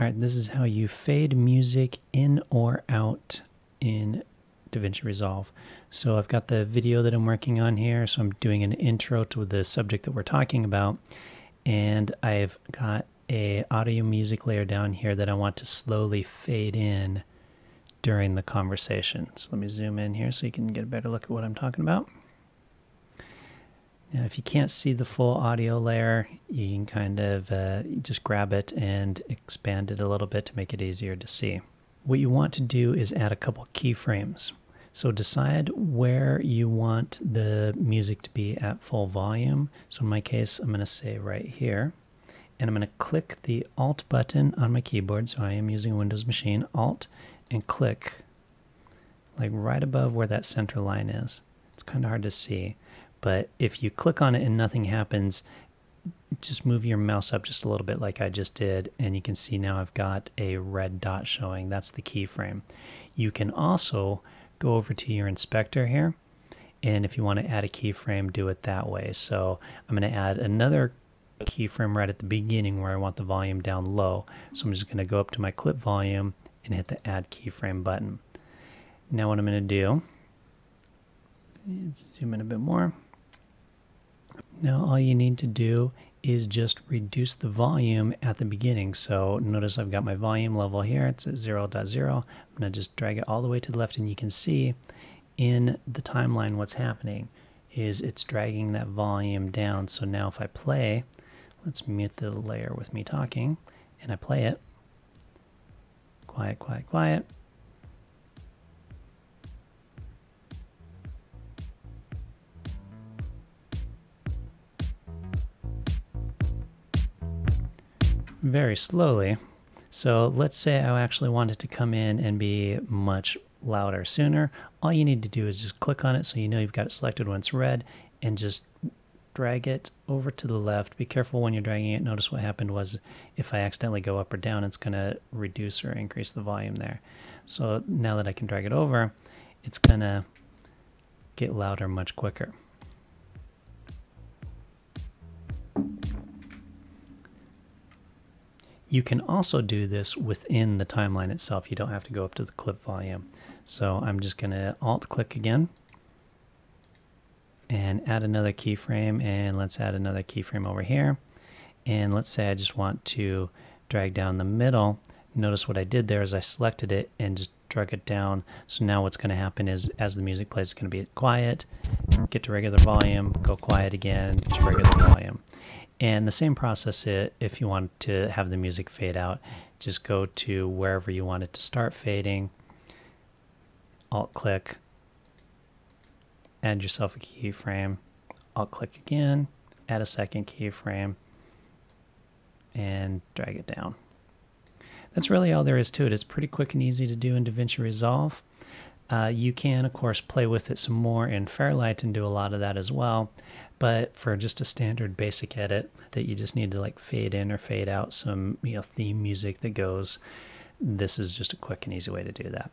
All right, this is how you fade music in or out in DaVinci Resolve. So I've got the video that I'm working on here. So I'm doing an intro to the subject that we're talking about. And I've got a audio music layer down here that I want to slowly fade in during the conversation. So let me zoom in here so you can get a better look at what I'm talking about. Now, if you can't see the full audio layer, you can kind of uh, just grab it and expand it a little bit to make it easier to see. What you want to do is add a couple keyframes. So decide where you want the music to be at full volume. So in my case, I'm going to say right here. And I'm going to click the Alt button on my keyboard. So I am using a Windows machine. Alt and click like right above where that center line is. It's kind of hard to see. But if you click on it and nothing happens, just move your mouse up just a little bit like I just did and you can see now I've got a red dot showing. That's the keyframe. You can also go over to your inspector here and if you want to add a keyframe do it that way. So I'm going to add another keyframe right at the beginning where I want the volume down low. So I'm just going to go up to my clip volume and hit the add keyframe button. Now what I'm going to do, let's zoom in a bit more. Now all you need to do is just reduce the volume at the beginning. So notice I've got my volume level here. It's at 0, 0.0. I'm going to just drag it all the way to the left and you can see in the timeline what's happening is it's dragging that volume down. So now if I play, let's mute the layer with me talking and I play it. Quiet, quiet, quiet. Very slowly. So let's say I actually wanted to come in and be much louder sooner. All you need to do is just click on it so you know you've got it selected when it's red and just drag it over to the left. Be careful when you're dragging it. Notice what happened was if I accidentally go up or down, it's going to reduce or increase the volume there. So now that I can drag it over, it's going to get louder much quicker. You can also do this within the timeline itself. You don't have to go up to the clip volume. So I'm just going to alt click again and add another keyframe and let's add another keyframe over here. And let's say I just want to drag down the middle. Notice what I did there is I selected it and just drag it down. So now what's going to happen is as the music plays, it's going to be quiet, get to regular volume, go quiet again to regular volume. And the same process if you want to have the music fade out, just go to wherever you want it to start fading, alt click, add yourself a keyframe, alt click again, add a second keyframe, and drag it down. That's really all there is to it. It's pretty quick and easy to do in DaVinci Resolve. Uh, you can, of course, play with it some more in Fairlight and do a lot of that as well. But for just a standard basic edit that you just need to like fade in or fade out some you know theme music that goes, this is just a quick and easy way to do that.